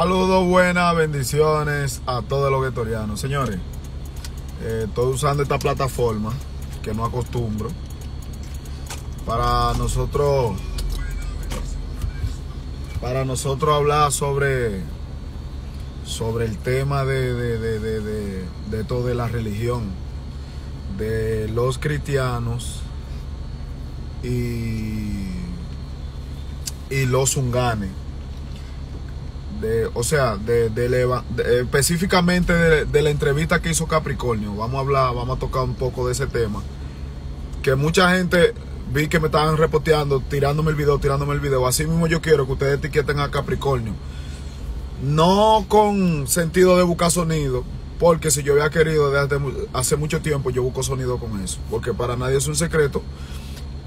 Saludos, buenas bendiciones a todos los guetorianos. Señores, eh, estoy usando esta plataforma que no acostumbro para nosotros para nosotros hablar sobre sobre el tema de, de, de, de, de todo de la religión de los cristianos y, y los unganes de, o sea, de, de, específicamente de, la entrevista que hizo Capricornio. Vamos a hablar, vamos a tocar un poco de ese tema. Que mucha gente vi que me estaban repoteando, tirándome el video, tirándome el video. Así mismo yo quiero que ustedes etiqueten a Capricornio. No con sentido de buscar sonido, porque si yo había querido desde hace mucho tiempo, yo busco sonido con eso. Porque para nadie es un secreto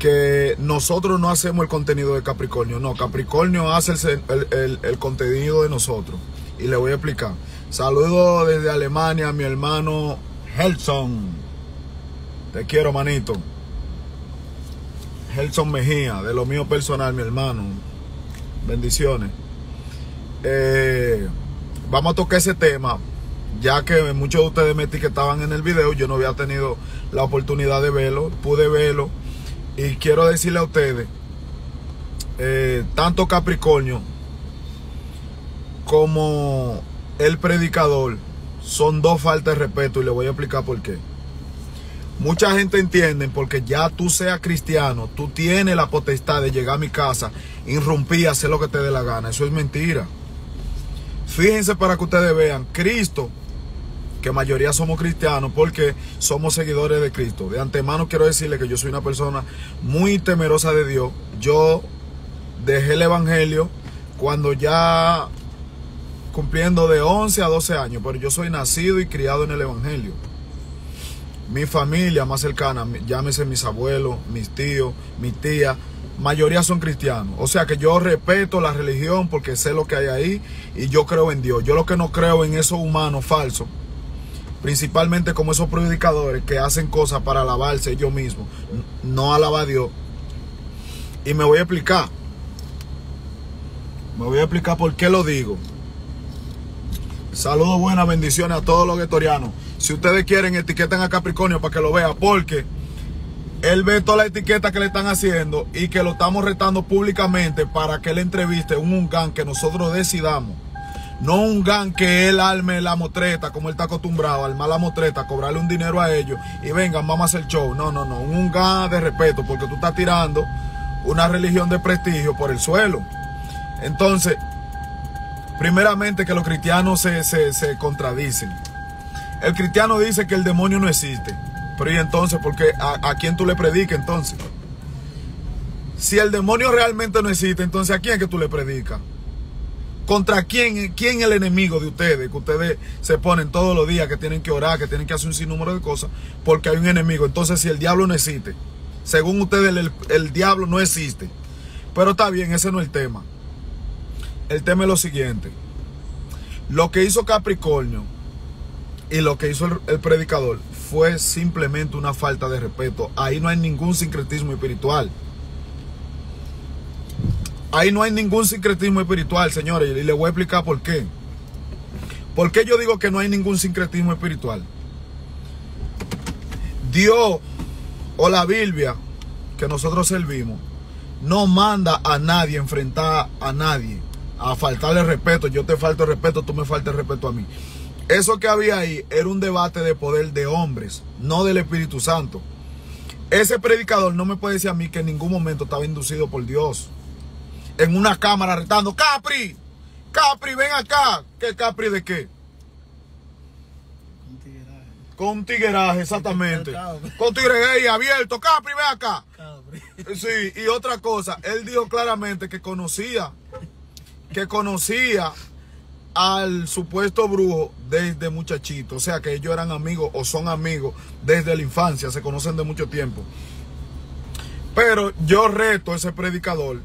que nosotros no hacemos el contenido de Capricornio, no, Capricornio hace el, contenido de nosotros. Y le voy a explicar. Saludo desde Alemania a mi hermano Helson. Te quiero, manito. Helson Mejía, de lo mío personal, mi hermano. Bendiciones. Eh, vamos a tocar ese tema, ya que muchos de ustedes me etiquetaban en el video, yo no había tenido la oportunidad de verlo, pude verlo y quiero decirle a ustedes, eh, tanto Capricornio como el predicador son dos faltas de respeto y le voy a explicar por qué. Mucha gente entiende porque ya tú seas cristiano, tú tienes la potestad de llegar a mi casa, irrumpir, hacer lo que te dé la gana. Eso es mentira. Fíjense para que ustedes vean, Cristo que mayoría somos cristianos porque somos seguidores de Cristo. De antemano quiero decirle que yo soy una persona muy temerosa de Dios. Yo dejé el Evangelio cuando ya cumpliendo de 11 a 12 años, pero yo soy nacido y criado en el Evangelio. Mi familia más cercana, llámese mis abuelos, mis tíos, mi tía, mayoría son cristianos. O sea que yo respeto la religión porque sé lo que hay ahí y yo creo en Dios. Yo lo que no creo en esos humanos falsos principalmente como esos predicadores que hacen cosas para alabarse ellos mismos, no alaba a Dios. Y me voy a explicar. Me voy a explicar por qué lo digo. Saludos, buenas bendiciones a todos los guetorianos. Si ustedes quieren, etiqueten a Capricornio para que lo vea, porque él ve toda la etiqueta que le están haciendo y que lo estamos retando públicamente para que él entreviste un Ungan que nosotros decidamos no un gan que él arme la motreta, como él está acostumbrado, armar la motreta, cobrarle un dinero a ellos y vengan, vamos a hacer show. No, no, no. Un gan de respeto, porque tú estás tirando una religión de prestigio por el suelo. Entonces, primeramente que los cristianos se, se, contradicen. El cristiano dice que el demonio no existe. Pero y entonces, porque a, a quién tú le predicas entonces? Si el demonio realmente no existe, entonces ¿a quién es que tú le predicas? ¿Contra quién, quién es el enemigo de ustedes? Que ustedes se ponen todos los días, que tienen que orar, que tienen que hacer un sinnúmero de cosas, porque hay un enemigo. Entonces, si el diablo no existe, según ustedes, el, diablo no existe. Pero está bien, ese no es el tema. El tema es lo siguiente. Lo que hizo Capricornio y lo que hizo el, el, predicador fue simplemente una falta de respeto. Ahí no hay ningún sincretismo espiritual. Ahí no hay ningún sincretismo espiritual, señores, y les voy a explicar por qué. ¿Por qué yo digo que no hay ningún sincretismo espiritual? Dios o la Biblia que nosotros servimos no manda a nadie enfrentar a nadie, a faltarle respeto. Yo te falto respeto, tú me faltas respeto a mí. Eso que había ahí era un debate de poder de hombres, no del Espíritu Santo. Ese predicador no me puede decir a mí que en ningún momento estaba inducido por Dios en una cámara retando, Capri, Capri, ven acá. ¿Qué Capri de qué? Con tigueraje. Con tigueraje, exactamente. Con tigueraje abierto, Capri, ven acá. Capri. Sí, y otra cosa, él dijo claramente que conocía, que conocía al supuesto brujo desde muchachito. O sea que ellos eran amigos o son amigos desde la infancia, se conocen de mucho tiempo. Pero yo reto a ese predicador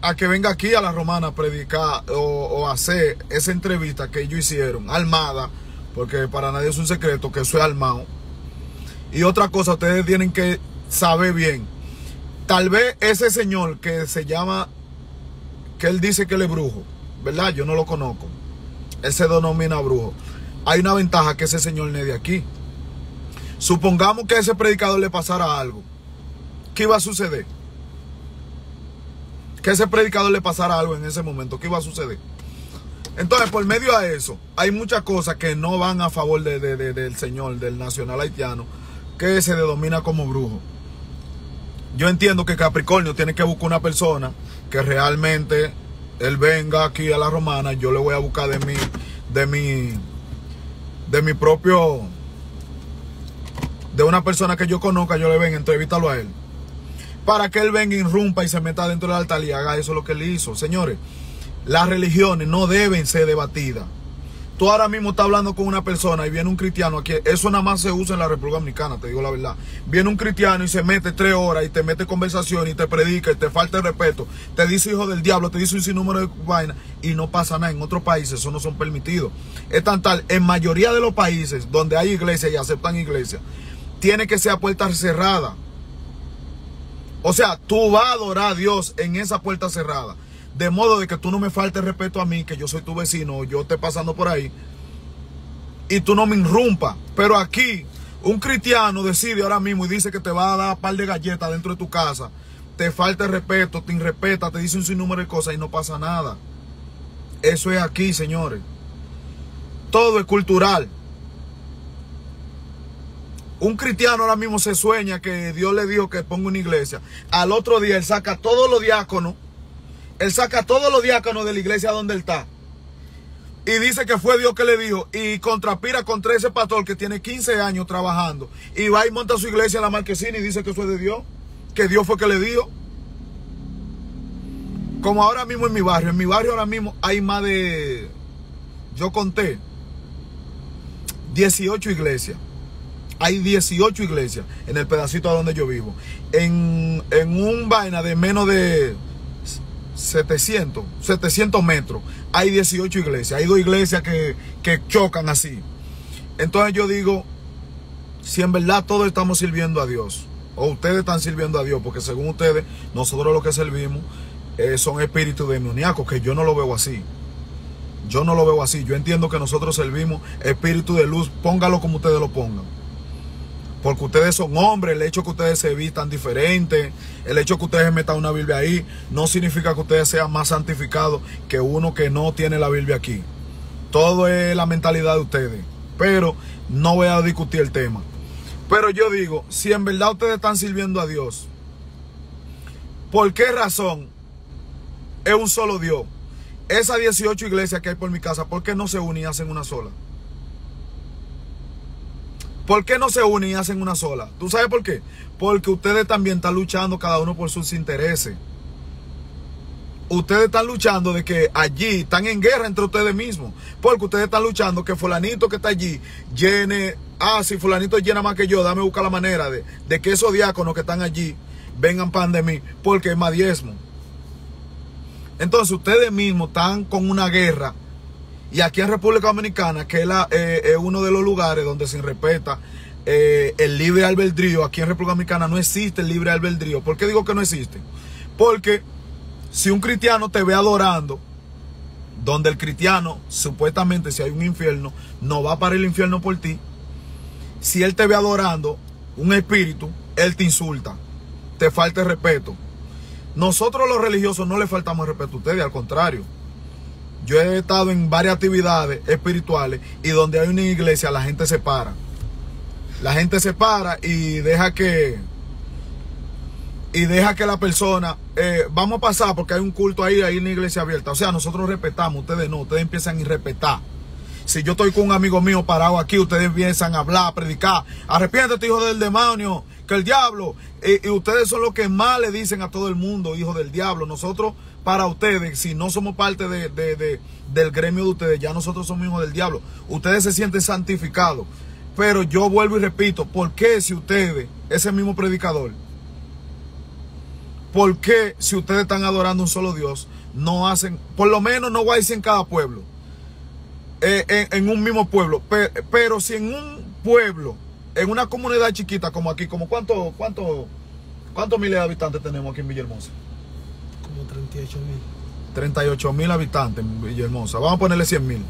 a que venga aquí a la romana a predicar o, hacer esa entrevista que ellos hicieron, armada, porque para nadie es un secreto que es armado. Y otra cosa, ustedes tienen que saber bien. Tal vez ese señor que se llama, que él dice que él es brujo, ¿verdad? Yo no lo conozco. Él se denomina brujo. Hay una ventaja que ese señor no es de aquí. Supongamos que a ese predicador le pasara algo. ¿Qué iba a suceder? Que a ese predicador le pasara algo en ese momento. ¿Qué iba a suceder? Entonces, por medio de eso, hay muchas cosas que no van a favor del señor, del nacional haitiano, que se denomina como brujo. Yo entiendo que Capricornio tiene que buscar una persona que realmente él venga aquí a la romana, yo le voy a buscar de mi, de mi, de mi propio, de una persona que yo conozca, yo le venga, entrevítalo a él. Para que él venga, irrumpa y se meta dentro del altar y haga eso lo que él hizo. Señores, las religiones no deben ser debatidas. Tú ahora mismo estás hablando con una persona y viene un cristiano aquí. Eso nada más se usa en la República Dominicana, te digo la verdad. Viene un cristiano y se mete tres horas y te mete conversación y te predica y te falta el respeto. Te dice hijo del diablo, te dice un sinnúmero de vainas y no pasa nada. En otros países eso no son permitidos. Es tan tal, en mayoría de los países donde hay iglesias y aceptan iglesias, tiene que ser puerta cerrada. O sea, tú vas a adorar a Dios en esa puerta cerrada. De modo de que tú no me faltes respeto a mí, que yo soy tu vecino, yo esté pasando por ahí, y tú no me irrumpas. Pero aquí, un cristiano decide ahora mismo y dice que te va a dar un par de galletas dentro de tu casa, te falta respeto, te irrespeta, te dice un sinnúmero de cosas y no pasa nada. Eso es aquí, señores. Todo es cultural. Un cristiano ahora mismo se sueña que Dios le dijo que ponga una iglesia. Al otro día él saca todos los diáconos él saca todos los diáconos de la iglesia donde él está. Y dice que fue Dios que le dijo. Y contrapira contra ese pastor que tiene 15 años trabajando. Y va y monta su iglesia en la marquesina y dice que eso es de Dios. Que Dios fue que le dio. Como ahora mismo en mi barrio. En mi barrio ahora mismo hay más de... Yo conté. 18 iglesias. Hay 18 iglesias en el pedacito donde yo vivo. En, en un vaina de menos de 700, 700 metros, hay 18 iglesias. Hay dos iglesias que, chocan así. Entonces yo digo, si en verdad todos estamos sirviendo a Dios, o ustedes están sirviendo a Dios, porque según ustedes, nosotros lo que servimos eh, son espíritus demoníacos, que yo no lo veo así. Yo no lo veo así. Yo entiendo que nosotros servimos espíritu de luz, póngalo como ustedes lo pongan porque ustedes son hombres, el hecho que ustedes se vistan diferente, el hecho que ustedes metan una Biblia ahí, no significa que ustedes sean más santificados que uno que no tiene la Biblia aquí. Todo es la mentalidad de ustedes, pero no voy a discutir el tema. Pero yo digo, si en verdad ustedes están sirviendo a Dios, ¿por qué razón es un solo Dios? Esas 18 iglesias que hay por mi casa, ¿por qué no se unen y hacen una sola? ¿Por qué no se unen y hacen una sola? ¿Tú sabes por qué? Porque ustedes también están luchando cada uno por sus intereses. Ustedes están luchando de que allí están en guerra entre ustedes mismos. Porque ustedes están luchando que fulanito que está allí llene. Ah, si fulanito llena más que yo, dame buscar la manera de, de que esos diáconos que están allí vengan pan de mí. Porque es más diezmo. Entonces ustedes mismos están con una guerra y aquí en República Dominicana, que es, eh, uno de los lugares donde se respeta eh, el libre albedrío, aquí en República Dominicana no existe el libre albedrío. ¿Por qué digo que no existe? Porque si un cristiano te ve adorando, donde el cristiano, supuestamente si hay un infierno, no va para el infierno por ti, si él te ve adorando un espíritu, él te insulta, te falta el respeto. Nosotros los religiosos no le faltamos respeto a ustedes, al contrario. Yo he estado en varias actividades espirituales y donde hay una iglesia la gente se para. La gente se para y deja que y deja que la persona eh, vamos a pasar porque hay un culto ahí, en la iglesia abierta. O sea, nosotros respetamos, ustedes no, ustedes empiezan a irrespetar. Si yo estoy con un amigo mío parado aquí, ustedes empiezan a hablar, a predicar. Arrepiéntete, hijo del demonio, que el diablo. Y ustedes son los que más le dicen a todo el mundo, hijo del diablo. Nosotros para ustedes, si no somos parte de, del gremio de ustedes, ya nosotros somos hijos del diablo. Ustedes se sienten santificados. Pero yo vuelvo y repito, ¿por qué si ustedes, ese mismo predicador, por qué si ustedes están adorando un solo Dios, no hacen, por lo menos no decir en cada pueblo, eh, en, un mismo pueblo, pero, si en un pueblo, en una comunidad chiquita como aquí, como cuánto, cuánto, cuántos miles de habitantes tenemos aquí en Villahermosa? 38 mil. 38 mil habitantes en Villahermosa. Vamos a ponerle 100 mil.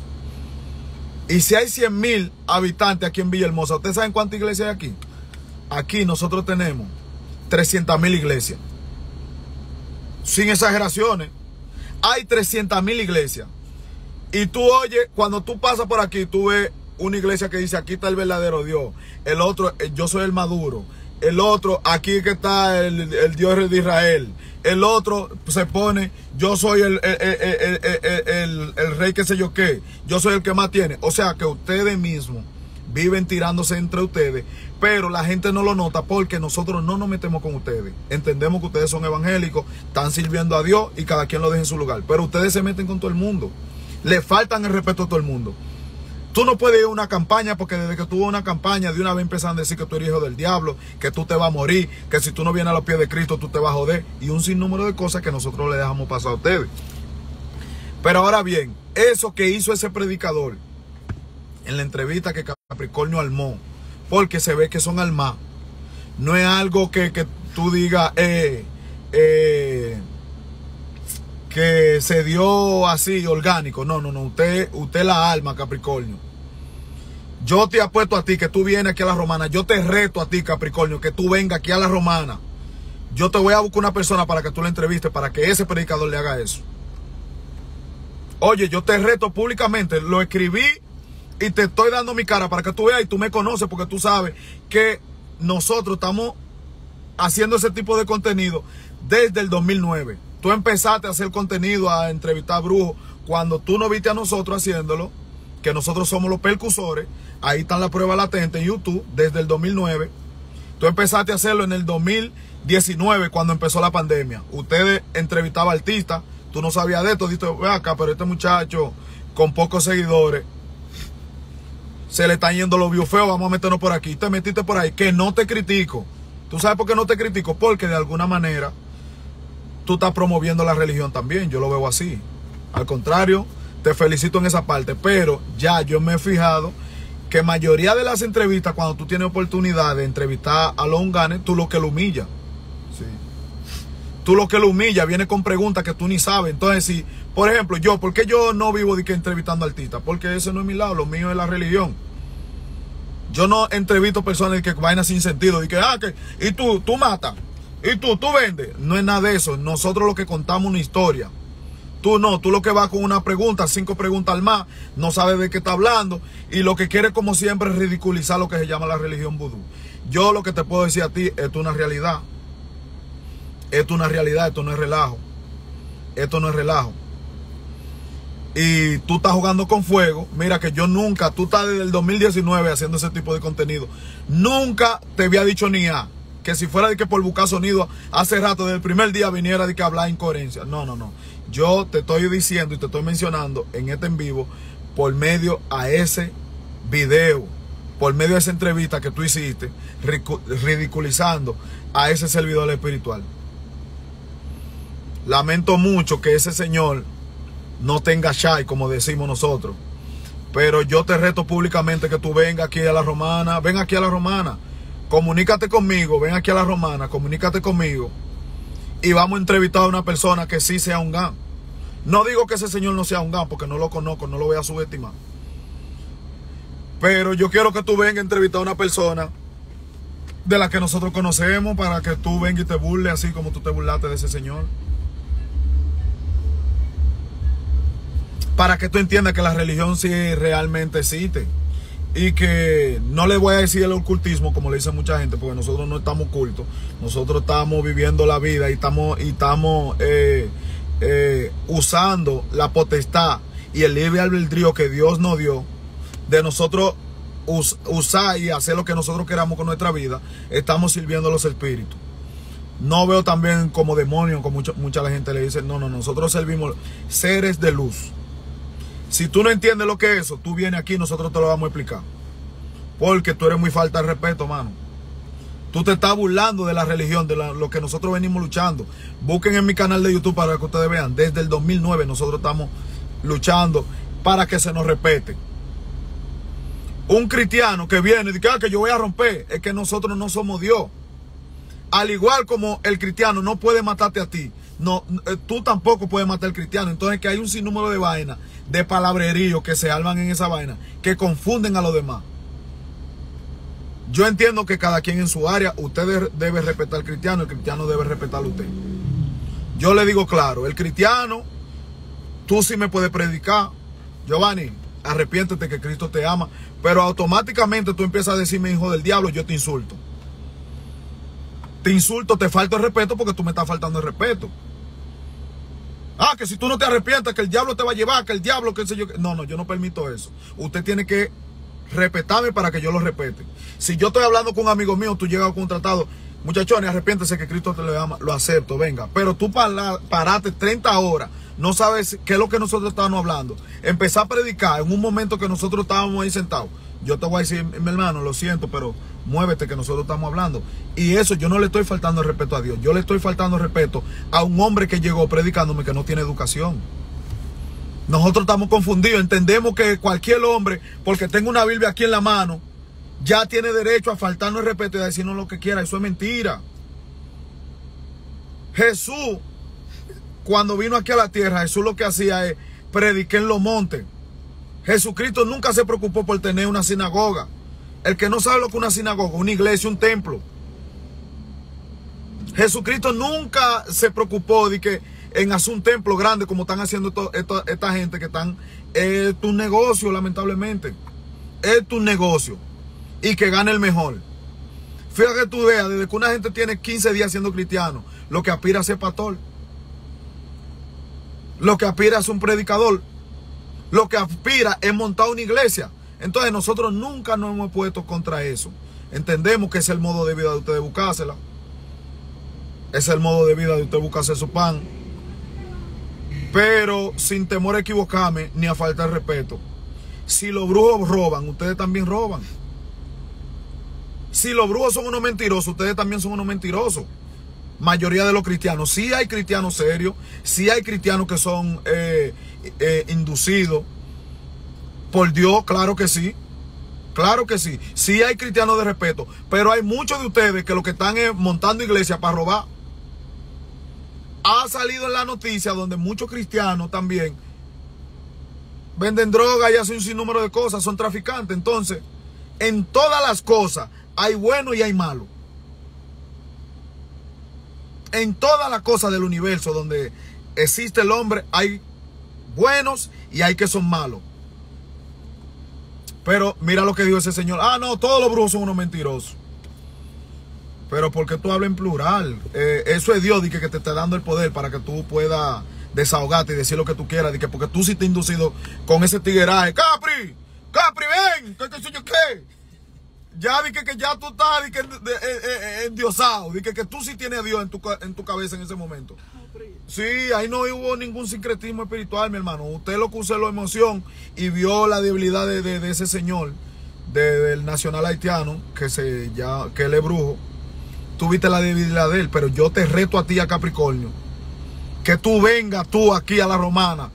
Y si hay 100 mil habitantes aquí en Villahermosa, ¿ustedes saben cuántas iglesias hay aquí? Aquí nosotros tenemos 300 mil iglesias. Sin exageraciones. Hay 300 mil iglesias. Y tú oyes, cuando tú pasas por aquí, tú ves una iglesia que dice, aquí está el verdadero Dios. El otro, eh, yo soy el maduro. El otro, aquí que está el, Dios de Israel. El otro se pone, yo soy el, el, el, rey que sé yo qué. Yo soy el que más tiene. O sea que ustedes mismos viven tirándose entre ustedes, pero la gente no lo nota porque nosotros no nos metemos con ustedes. Entendemos que ustedes son evangélicos, están sirviendo a Dios y cada quien lo deja en su lugar, pero ustedes se meten con todo el mundo. Le faltan el respeto a todo el mundo. Tú no puedes ir a una campaña porque desde que tuvo una campaña de una vez empezaron a decir que tú eres hijo del diablo, que tú te vas a morir, que si tú no vienes a los pies de Cristo tú te vas a joder y un sinnúmero de cosas que nosotros le dejamos pasar a ustedes. Pero ahora bien, eso que hizo ese predicador en la entrevista que Capricornio armó, porque se ve que son almas, no es algo que, tú digas, eh, eh, que se dio así orgánico. No, no, no. Usted, usted la alma, Capricornio. Yo te apuesto a ti que tú vienes aquí a la romana. Yo te reto a ti, Capricornio, que tú vengas aquí a la romana. Yo te voy a buscar una persona para que tú la entrevistes, para que ese predicador le haga eso. Oye, yo te reto públicamente. Lo escribí y te estoy dando mi cara para que tú veas y tú me conoces porque tú sabes que nosotros estamos haciendo ese tipo de contenido desde el 2009. Tú empezaste a hacer contenido, a entrevistar brujos, cuando tú no viste a nosotros haciéndolo, que nosotros somos los percusores, ahí están las pruebas latentes en YouTube desde el 2009. Tú empezaste a hacerlo en el 2019 cuando empezó la pandemia. Ustedes entrevistaban artistas, tú no sabías de esto, dijiste, ve acá, pero este muchacho con pocos seguidores, se le están yendo los views feos, vamos a meternos por aquí. Te metiste por ahí, que no te critico. ¿Tú sabes por qué no te critico? Porque de alguna manera tú estás promoviendo la religión también, yo lo veo así. Al contrario, te felicito en esa parte, pero ya yo me he fijado que mayoría de las entrevistas, cuando tú tienes oportunidad de entrevistar a Long Gane, tú lo que lo humilla. Sí. Tú lo que lo humilla, viene con preguntas que tú ni sabes. Entonces, si, por ejemplo, yo, ¿por qué yo no vivo de que entrevistando artistas? Porque ese no es mi lado, lo mío es la religión. Yo no entrevisto personas que vayan sin sentido, y que, ah, que, y tú, tú matas. Y tú, tú vendes. No es nada de eso. Nosotros lo que contamos una historia. Tú no, tú lo que vas con una pregunta, cinco preguntas al más, no sabes de qué está hablando y lo que quiere como siempre es ridiculizar lo que se llama la religión vudú. Yo lo que te puedo decir a ti, esto es una realidad. Esto es una realidad, esto no es relajo. Esto no es relajo. Y tú estás jugando con fuego. Mira que yo nunca, tú estás desde el 2019 haciendo ese tipo de contenido. Nunca te había dicho ni a que si fuera de que por buscar sonido hace rato, desde el primer día viniera de que hablar incoherencia. No, no, no. Yo te estoy diciendo y te estoy mencionando en este en vivo por medio a ese video, por medio de esa entrevista que tú hiciste, ridiculizando a ese servidor espiritual. Lamento mucho que ese señor no tenga shy, como decimos nosotros. Pero yo te reto públicamente que tú vengas aquí a la romana, ven aquí a la romana comunícate conmigo, ven aquí a la romana, comunícate conmigo y vamos a entrevistar a una persona que sí sea un GAN. No digo que ese señor no sea un GAN porque no lo conozco, no lo voy a subestimar. Pero yo quiero que tú vengas a entrevistar a una persona de la que nosotros conocemos para que tú vengas y te burles así como tú te burlaste de ese señor. Para que tú entiendas que la religión sí realmente existe y que no le voy a decir el ocultismo como le dice mucha gente porque nosotros no estamos ocultos. Nosotros estamos viviendo la vida y estamos y estamos eh, eh, usando la potestad y el libre albedrío que Dios nos dio de nosotros usar y hacer lo que nosotros queramos con nuestra vida estamos sirviendo a los espíritus. No veo también como demonios como mucha, mucha gente le dice no no nosotros servimos seres de luz si tú no entiendes lo que es eso, tú vienes aquí y nosotros te lo vamos a explicar. Porque tú eres muy falta de respeto, mano. Tú te estás burlando de la religión, de lo que nosotros venimos luchando. Busquen en mi canal de YouTube para que ustedes vean. Desde el 2009 nosotros estamos luchando para que se nos respete. Un cristiano que viene y dice ah, que yo voy a romper, es que nosotros no somos Dios. Al igual como el cristiano no puede matarte a ti, no, eh, tú tampoco puedes matar al cristiano. Entonces que hay un sinnúmero de vainas, de palabrerío que se arman en esa vaina, que confunden a los demás. Yo entiendo que cada quien en su área, usted debe respetar al cristiano, el cristiano debe respetar a usted. Yo le digo claro, el cristiano, tú sí me puedes predicar, Giovanni, arrepiéntete que Cristo te ama, pero automáticamente tú empiezas a decirme hijo del diablo, yo te insulto. Te insulto, te falto el respeto porque tú me estás faltando el respeto. Ah, que si tú no te arrepientas, que el diablo te va a llevar, que el diablo, que sé yo. No, no, yo no permito eso. Usted tiene que respetarme para que yo lo respete. Si yo estoy hablando con un amigo mío, tú llegas con un tratado, muchachones, arrepiéntese que Cristo te lo ama, lo acepto, venga. Pero tú parate 30 horas, no sabes qué es lo que nosotros estábamos hablando. Empezar a predicar en un momento que nosotros estábamos ahí sentados. Yo te voy a decir, mi hermano, lo siento, pero muévete que nosotros estamos hablando. Y eso yo no le estoy faltando el respeto a Dios, yo le estoy faltando respeto a un hombre que llegó predicándome que no tiene educación. Nosotros estamos confundidos, entendemos que cualquier hombre, porque tenga una Biblia aquí en la mano, ya tiene derecho a faltarnos el respeto y a decirnos lo que quiera. Eso es mentira. Jesús, cuando vino aquí a la tierra, Jesús lo que hacía es predicar en los montes. Jesucristo nunca se preocupó por tener una sinagoga. El que no sabe lo que es una sinagoga, una iglesia, un templo. Jesucristo nunca se preocupó de que en hacer un templo grande como están haciendo esta, gente que están... Es tu negocio, lamentablemente. Es tu negocio. Y que gane el mejor. Fíjate tú veas, desde que una gente tiene 15 días siendo cristiano, lo que aspira a ser pastor. Lo que aspira a ser un predicador. Lo que aspira es montar una iglesia. Entonces nosotros nunca nos hemos puesto contra eso. Entendemos que es el modo de vida de usted buscársela. Es el modo de vida de usted buscarse su pan. Pero sin temor a equivocarme ni a faltar respeto. Si los brujos roban, ustedes también roban. Si los brujos son unos mentirosos, ustedes también son unos mentirosos. Mayoría de los cristianos. Sí hay cristianos serios, sí hay cristianos que son eh, eh, inducidos por Dios, claro que sí. Claro que sí. Sí hay cristianos de respeto. Pero hay muchos de ustedes que lo que están es montando iglesias para robar. Ha salido en la noticia donde muchos cristianos también venden droga y hacen un sinnúmero de cosas, son traficantes. Entonces, en todas las cosas hay bueno y hay malo. En todas las cosas del universo donde existe el hombre hay buenos y hay que son malos. Pero mira lo que dijo ese señor. Ah, no, todos los brujos son unos mentirosos. Pero porque tú hablas en plural. Eh, eso es Dios que, que te está dando el poder para que tú puedas desahogarte y decir lo que tú quieras. que porque tú sí te has inducido con ese tigueraje. Capri, Capri, ven. ¿Qué, qué, qué? Ya dije que, ya tú estás di que, eh, eh, endiosado. Dije que, tú sí tienes a Dios en tu, en tu cabeza en ese momento. Sí, ahí no hubo ningún sincretismo espiritual, mi hermano. Usted lo que usó la emoción y vio la debilidad de, ese señor, del nacional haitiano, que, se, ya, que él es brujo. Tuviste la debilidad de él, pero yo te reto a ti, a Capricornio, que tú vengas tú aquí a la romana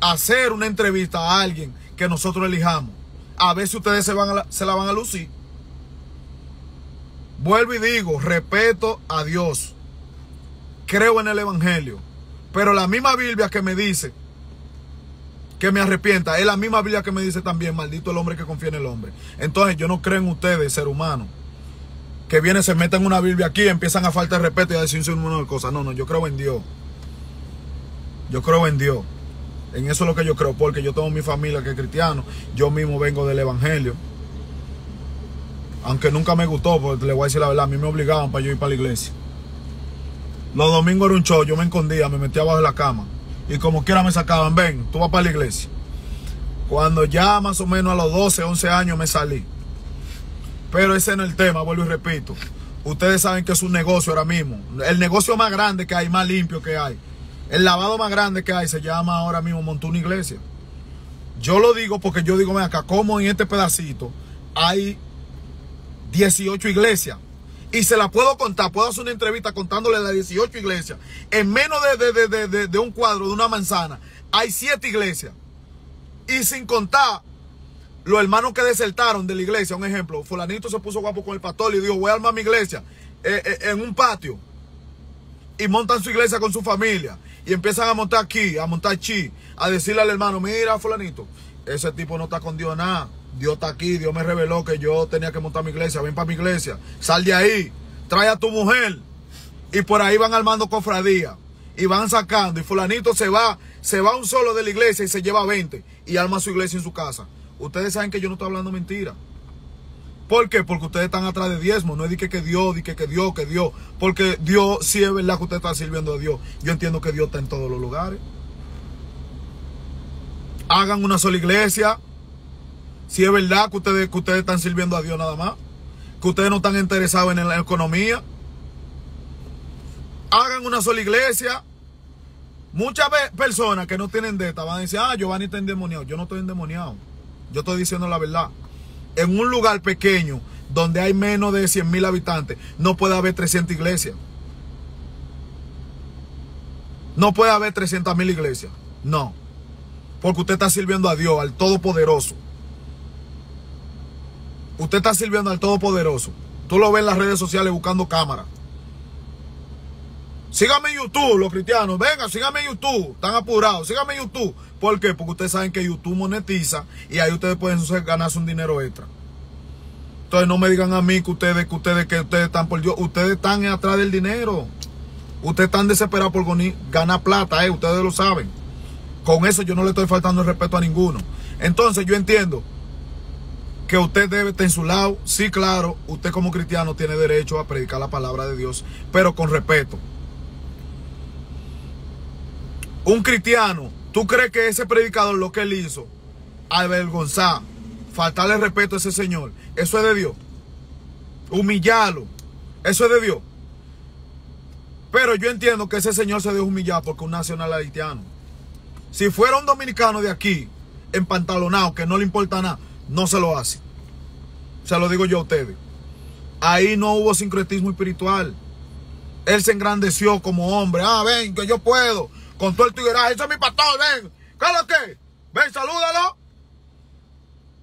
a hacer una entrevista a alguien que nosotros elijamos. A ver si ustedes se, van se la van a lucir. Vuelvo y digo, respeto a Dios. Creo en el Evangelio pero la misma Biblia que me dice que me arrepienta, es la misma Biblia que me dice también, maldito el hombre que confía en el hombre. Entonces yo no creo en ustedes, ser humano, que viene, se meten en una Biblia aquí, empiezan a faltar respeto y a decir un montón de cosas. No, no, yo creo en Dios. Yo creo en Dios. En eso es lo que yo creo, porque yo tengo mi familia que es cristiano, yo mismo vengo del Evangelio. Aunque nunca me gustó, porque le voy a decir la verdad, a mí me obligaban para yo ir para la iglesia. Los domingos era un show, yo me escondía, me metía abajo de la cama. Y como quiera me sacaban, ven, tú vas para la iglesia. Cuando ya más o menos a los 12, 11 años me salí. Pero ese no es el tema, vuelvo y repito. Ustedes saben que es un negocio ahora mismo. El negocio más grande que hay, más limpio que hay. El lavado más grande que hay se llama ahora mismo montar una iglesia. Yo lo digo porque yo digo, ven acá, como en este pedacito hay 18 iglesias y se la puedo contar, puedo hacer una entrevista contándole las 18 iglesias. En menos de, un cuadro, de una manzana, hay siete iglesias. Y sin contar los hermanos que desertaron de la iglesia, un ejemplo, fulanito se puso guapo con el pastor y dijo, voy a armar mi iglesia eh, eh, en un patio. y montan su iglesia con su familia y empiezan a montar aquí, a montar chi, a decirle al hermano, mira fulanito, ese tipo no está con Dios nada. Dios está aquí, Dios me reveló que yo tenía que montar mi iglesia, ven para mi iglesia, sal de ahí, trae a tu mujer. Y por ahí van armando cofradía y van sacando y fulanito se va, se va un solo de la iglesia y se lleva 20 y arma su iglesia en su casa. Ustedes saben que yo no estoy hablando mentira. ¿Por qué? Porque ustedes están atrás de diezmo. No es de que, Dios, de que, que Dios, que Dios. Porque Dios, sí es verdad que usted está sirviendo a Dios. Yo entiendo que Dios está en todos los lugares. Hagan una sola iglesia. Si es verdad que ustedes, que ustedes están sirviendo a Dios nada más. Que ustedes no están interesados en la economía. Hagan una sola iglesia. Muchas personas que no tienen deta van a decir, ah, Giovanni está endemoniado. Yo no estoy endemoniado. Yo estoy diciendo la verdad en un lugar pequeño donde hay menos de 100 mil habitantes, no puede haber 300 iglesias. No puede haber 300 mil iglesias. No. Porque usted está sirviendo a Dios, al Todopoderoso. Usted está sirviendo al Todopoderoso. Tú lo ves en las redes sociales buscando cámara. Sígame en YouTube, los cristianos. Venga, sígame en YouTube. Están apurados. Sígame en YouTube. ¿Por qué? Porque ustedes saben que YouTube monetiza y ahí ustedes pueden ganarse un dinero extra. Entonces no me digan a mí que ustedes, que ustedes, que ustedes están por Dios. Ustedes están atrás del dinero. Ustedes están desesperados por ganar plata, eh. Ustedes lo saben. Con eso yo no le estoy faltando el respeto a ninguno. Entonces yo entiendo que usted debe estar en su lado. Sí, claro, usted como cristiano tiene derecho a predicar la palabra de Dios, pero con respeto. Un cristiano ¿Tú crees que ese predicador lo que él hizo, avergonzar, faltarle respeto a ese señor, eso es de Dios? Humillarlo, eso es de Dios. Pero yo entiendo que ese señor se dejó humillar porque un nacional haitiano. Si fuera un dominicano de aquí, empantalonado, que no le importa nada, no se lo hace. Se lo digo yo a ustedes. Ahí no hubo sincretismo espiritual. Él se engrandeció como hombre. Ah, ven, que yo puedo con todo el tigueraje. Ese es mi pastor, ven. ¿Qué es lo que? Ven, salúdalo.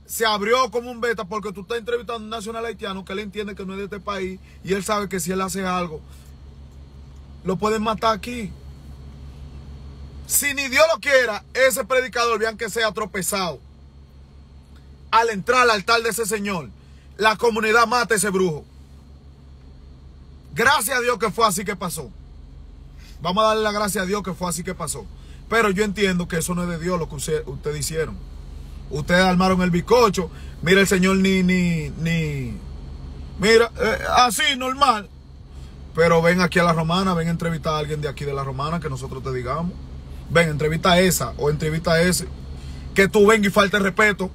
Se abrió como un beta porque tú estás entrevistando a un nacional haitiano que él entiende que no es de este país y él sabe que si él hace algo, lo pueden matar aquí. Si ni Dios lo quiera, ese predicador, vean que sea tropezado. Al entrar al altar de ese señor, la comunidad mata a ese brujo. Gracias a Dios que fue así que pasó. Vamos a darle la gracia a Dios que fue así que pasó. Pero yo entiendo que eso no es de Dios lo que ustedes hicieron. Ustedes armaron el bicocho. Mira el Señor ni, ni, ni. Mira, eh, así, normal. Pero ven aquí a la romana, ven a entrevistar a alguien de aquí de la romana que nosotros te digamos. Ven, entrevista a esa o entrevista a ese. Que tú vengas y falte respeto.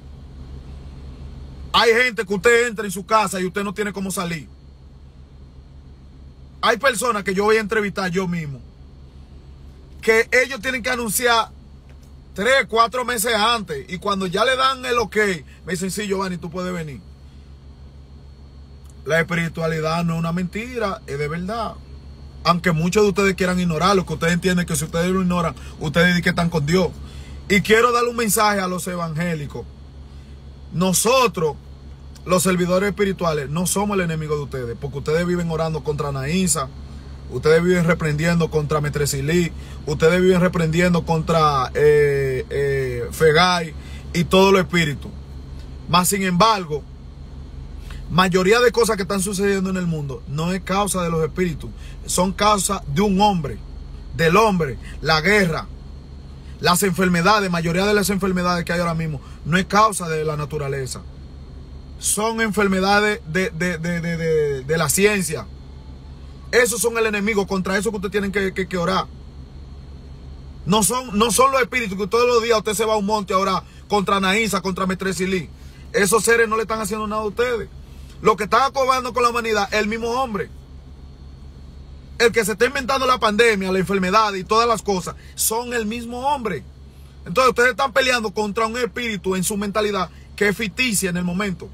Hay gente que usted entra en su casa y usted no tiene cómo salir. Hay personas que yo voy a entrevistar yo mismo que ellos tienen que anunciar tres, cuatro meses antes. Y cuando ya le dan el ok, me dicen, sí, Giovanni, tú puedes venir. La espiritualidad no es una mentira, es de verdad. Aunque muchos de ustedes quieran ignorarlo, que ustedes entienden que si ustedes lo ignoran, ustedes que están con Dios. Y quiero darle un mensaje a los evangélicos. Nosotros, los servidores espirituales, no somos el enemigo de ustedes, porque ustedes viven orando contra Naísa, Ustedes viven reprendiendo contra Metresilí. Ustedes viven reprendiendo contra eh, eh, Fegay y todo lo espíritu. Más sin embargo, mayoría de cosas que están sucediendo en el mundo no es causa de los espíritus. Son causa de un hombre, del hombre, la guerra, las enfermedades, mayoría de las enfermedades que hay ahora mismo, no es causa de la naturaleza. Son enfermedades de, de la ciencia. Esos son el enemigo, contra eso que ustedes tienen que, orar. No son, no son los espíritus que todos los días usted se va a un monte a orar contra Naísa, contra Metresilí. Esos seres no le están haciendo nada a ustedes. Lo que están acabando con la humanidad es el mismo hombre. El que se está inventando la pandemia, la enfermedad y todas las cosas, son el mismo hombre. Entonces ustedes están peleando contra un espíritu en su mentalidad que es ficticia en el momento.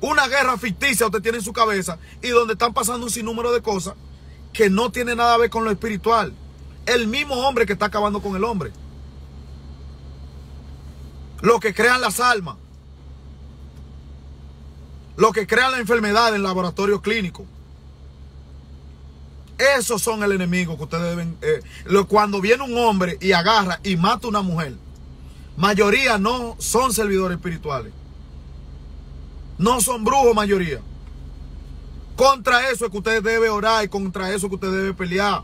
Una guerra ficticia usted tiene en su cabeza y donde están pasando un sinnúmero de cosas que no tiene nada a ver con lo espiritual. El mismo hombre que está acabando con el hombre. Lo que crean las almas. Lo que crean la enfermedad en laboratorio clínico. Esos son el enemigo que ustedes deben... Eh, cuando viene un hombre y agarra y mata a una mujer, mayoría no son servidores espirituales. No son brujos mayoría. Contra eso es que usted debe orar y contra eso es que usted debe pelear.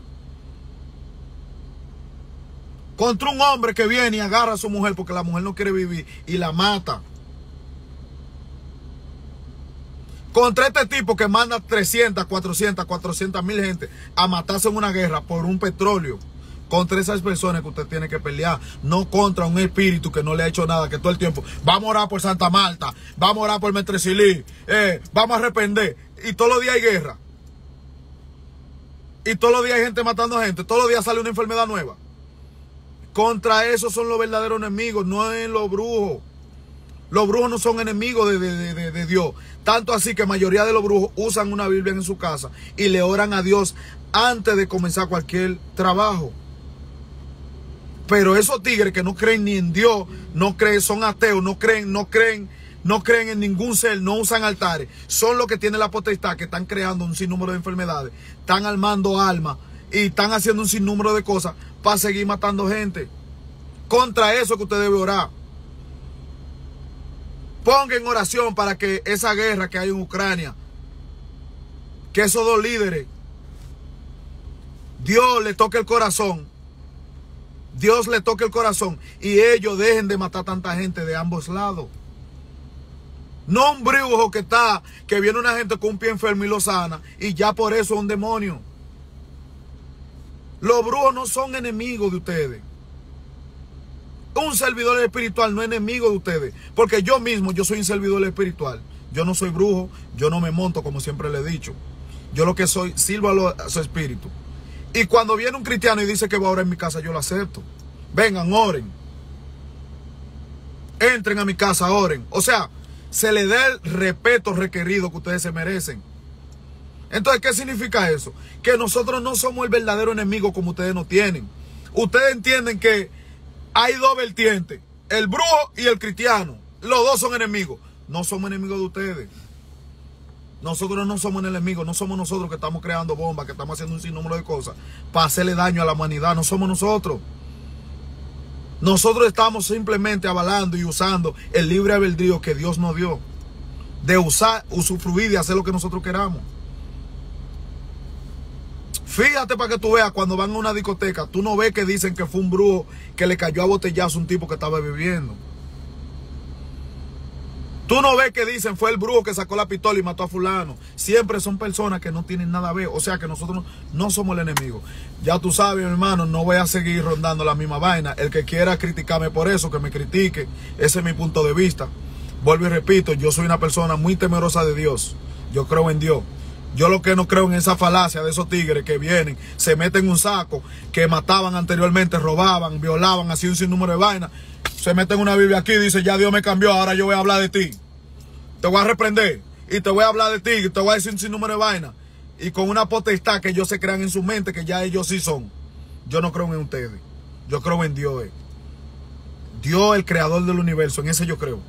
Contra un hombre que viene y agarra a su mujer porque la mujer no quiere vivir y la mata. Contra este tipo que manda 300, 400, 400 mil gente a matarse en una guerra por un petróleo. Contra esas personas que usted tiene que pelear. No contra un espíritu que no le ha hecho nada. Que todo el tiempo, vamos a orar por Santa Marta. Vamos a orar por Metresilí. Eh, vamos a arrepender. Y todos los días hay guerra. Y todos los días hay gente matando a gente. Todos los días sale una enfermedad nueva. Contra eso son los verdaderos enemigos. No es los brujos. Los brujos no son enemigos de, Dios. Tanto así que mayoría de los brujos usan una Biblia en su casa y le oran a Dios antes de comenzar cualquier trabajo. Pero esos tigres que no creen ni en Dios, no creen, son ateos, no creen, no creen, no creen en ningún ser, no usan altares, son los que tienen la potestad, que están creando un sinnúmero de enfermedades, están armando almas y están haciendo un sinnúmero de cosas para seguir matando gente. Contra eso que usted debe orar. Ponga en oración para que esa guerra que hay en Ucrania, que esos dos líderes, Dios le toque el corazón. Dios le toque el corazón y ellos dejen de matar tanta gente de ambos lados. No un brujo que está, que viene una gente con un pie enfermo y lo sana y ya por eso es un demonio. Los brujos no son enemigos de ustedes. Un servidor espiritual no es enemigo de ustedes. Porque yo mismo, yo soy un servidor espiritual. Yo no soy brujo, yo no me monto como siempre le he dicho. Yo lo que soy, sirvo a, su espíritu. Y cuando viene un cristiano y dice que va a orar en mi casa, yo lo acepto. Vengan, oren. Entren a mi casa, oren. O sea, se le da el respeto requerido que ustedes se merecen. Entonces, ¿qué significa eso? Que nosotros no somos el verdadero enemigo como ustedes no tienen. Ustedes entienden que hay dos vertientes, el brujo y el cristiano. Los dos son enemigos. No somos enemigos de ustedes. Nosotros no somos enemigos, no somos nosotros que estamos creando bombas, que estamos haciendo un sinnúmero de cosas para hacerle daño a la humanidad. No somos nosotros. Nosotros estamos simplemente avalando y usando el libre albedrío que Dios nos dio. De usar, usufruir y hacer lo que nosotros queramos. Fíjate para que tú veas cuando van a una discoteca, tú no ves que dicen que fue un brujo que le cayó a botellazo un tipo que estaba bebiendo. Tú no ves que dicen fue el brujo que sacó la pistola y mató a fulano. Siempre son personas que no tienen nada a ver. O sea que nosotros no, somos el enemigo. Ya tú sabes, hermano, no voy a seguir rondando la misma vaina. El que quiera criticarme por eso, que me critique. Ese es mi punto de vista. Vuelvo y repito, yo soy una persona muy temerosa de Dios. Yo creo en Dios. Yo lo que no creo en esa falacia de esos tigres que vienen, se meten en un saco, que mataban anteriormente, robaban, violaban, así un sinnúmero de vainas. Se meten en una Biblia aquí y dice, ya Dios me cambió, ahora yo voy a hablar de ti. Te voy a reprender y te voy a hablar de ti, y te voy a decir un sinnúmero de vainas. Y con una potestad que ellos se crean en su mente, que ya ellos sí son. Yo no creo en ustedes. Yo creo en Dios. Dios, el creador del universo, en ese yo creo.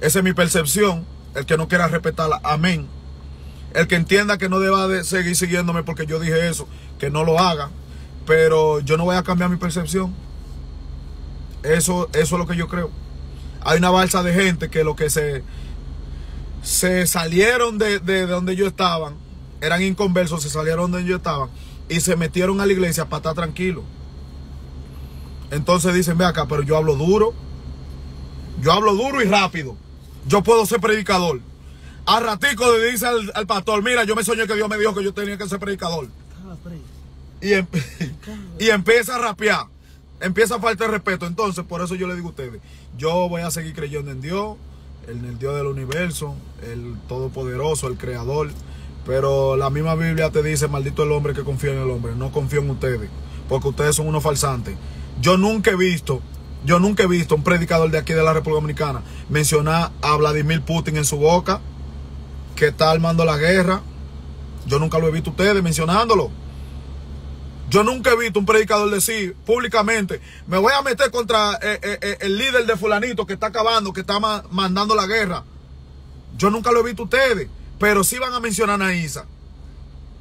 Esa es mi percepción. El que no quiera respetarla, amén. El que entienda que no deba de seguir siguiéndome porque yo dije eso, que no lo haga. Pero yo no voy a cambiar mi percepción. Eso, eso es lo que yo creo. Hay una balsa de gente que lo que se, se salieron de, donde yo estaban, eran inconversos, se salieron de donde yo estaba y se metieron a la iglesia para estar tranquilo. Entonces dicen, ve acá, pero yo hablo duro. Yo hablo duro y rápido. Yo puedo ser predicador. A ratico le dice al, pastor, mira, yo me soñé que Dios me dijo que yo tenía que ser predicador. Y, em- y empieza a rapear. Empieza a faltar respeto. Entonces, por eso yo le digo a ustedes, yo voy a seguir creyendo en Dios, en el Dios del universo, el Todopoderoso, el Creador. Pero la misma Biblia te dice, maldito el hombre que confía en el hombre. No confío en ustedes, porque ustedes son unos falsantes. Yo nunca he visto, yo nunca he visto un predicador de aquí de la República Dominicana mencionar a Vladimir Putin en su boca que está armando la guerra. Yo nunca lo he visto ustedes mencionándolo. Yo nunca he visto un predicador decir públicamente, me voy a meter contra eh, eh, eh, el líder de fulanito que está acabando, que está mandando la guerra. Yo nunca lo he visto ustedes, pero sí van a mencionar a Isa.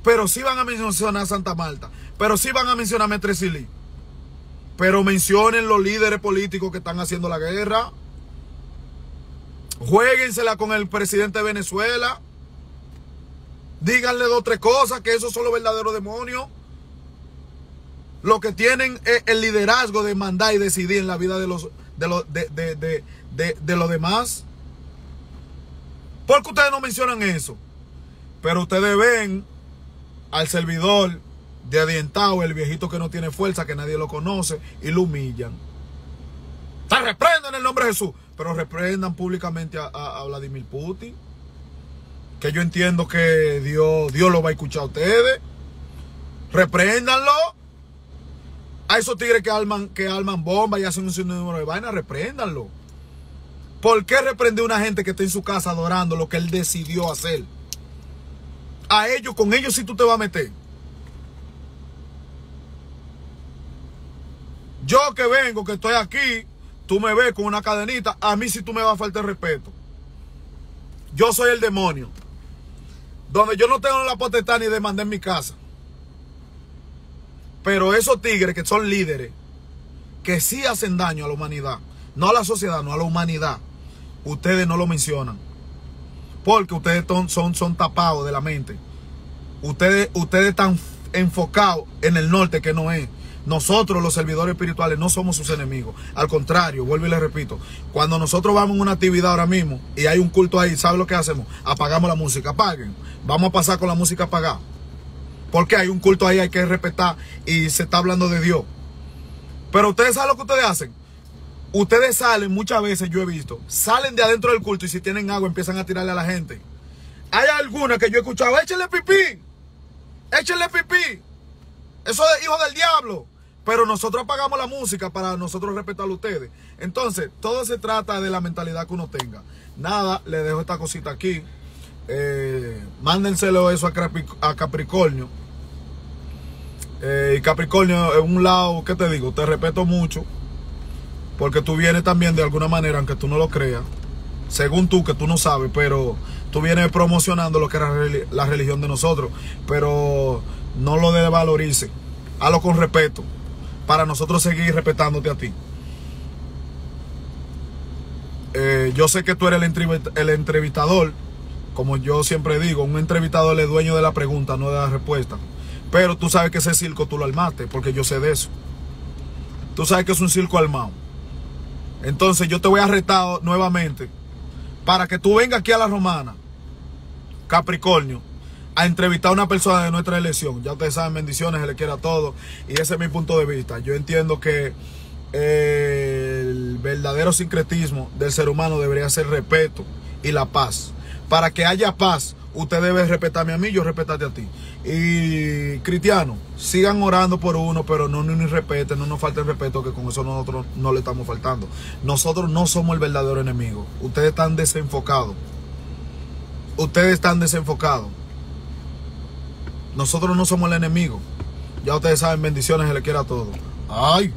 pero sí van a mencionar a Santa Marta, pero sí van a mencionar a Metresilí. Pero mencionen los líderes políticos que están haciendo la guerra. Jueguensela con el presidente de Venezuela. Díganle dos o tres cosas, que esos son los verdaderos demonios. Los que tienen el liderazgo de mandar y decidir en la vida de los, de los, de, de, de los demás. Porque ustedes no mencionan eso. Pero ustedes ven al servidor de adientado, el viejito que no tiene fuerza, que nadie lo conoce, y lo humillan. Se reprendan en el nombre de Jesús, pero reprendan públicamente a, Vladimir Putin. Que yo entiendo que Dios, Dios lo va a escuchar a ustedes. Repréndanlo. A esos tigres que arman, que arman bombas y hacen un número de vaina, repréndanlo. ¿Por qué reprende a una gente que está en su casa adorando lo que él decidió hacer? A ellos, con ellos sí tú te vas a meter. Yo que vengo, que estoy aquí, tú me ves con una cadenita, a mí sí tú me vas a faltar respeto. Yo soy el demonio. Donde yo no tengo la potestad ni de mandar en mi casa. Pero esos tigres que son líderes, que sí hacen daño a la humanidad, no a la sociedad, no a la humanidad, ustedes no lo mencionan. Porque ustedes son, son, tapados de la mente. Ustedes, ustedes están enfocados en el norte que no es. Nosotros los servidores espirituales no somos sus enemigos. Al contrario, vuelvo y le repito, cuando nosotros vamos a una actividad ahora mismo y hay un culto ahí, ¿sabe lo que hacemos? Apagamos la música, apaguen. Vamos a pasar con la música apagada. Porque hay un culto ahí, hay que respetar y se está hablando de Dios. Pero ustedes saben lo que ustedes hacen. Ustedes salen, muchas veces yo he visto, salen de adentro del culto y si tienen agua empiezan a tirarle a la gente. Hay alguna que yo he escuchado, échenle pipí, échenle pipí. Eso es hijo del diablo. Pero nosotros apagamos la música para nosotros respetar a ustedes. Entonces, todo se trata de la mentalidad que uno tenga. Nada, le dejo esta cosita aquí. Eh, mándenselo eso a, Capricornio. Eh, y Capricornio, es un lado, ¿qué te digo? Te respeto mucho. Porque tú vienes también de alguna manera, aunque tú no lo creas, según tú, que tú no sabes, pero tú vienes promocionando lo que era la religión de nosotros, pero no lo desvalorice, hazlo con respeto, para nosotros seguir respetándote a ti. Eh, yo sé que tú eres el, entrevistador, como yo siempre digo, un entrevistador es dueño de la pregunta, no de la respuesta. Pero tú sabes que ese circo tú lo armaste, porque yo sé de eso. Tú sabes que es un circo armado. Entonces yo te voy a retar nuevamente para que tú vengas aquí a la romana, Capricornio, a entrevistar a una persona de nuestra elección. Ya ustedes saben, bendiciones, se le quiera todo. Y ese es mi punto de vista. Yo entiendo que eh, el verdadero sincretismo del ser humano debería ser respeto y la paz. Para que haya paz, usted debe respetarme a mí, yo respetarte a ti. Y cristianos, sigan orando por uno, pero no nos respeten, no nos falte el respeto, que con eso nosotros no le estamos faltando. Nosotros no somos el verdadero enemigo. Ustedes están desenfocados. Ustedes están desenfocados. Nosotros no somos el enemigo. Ya ustedes saben, bendiciones, se le quiera a todos. Ay.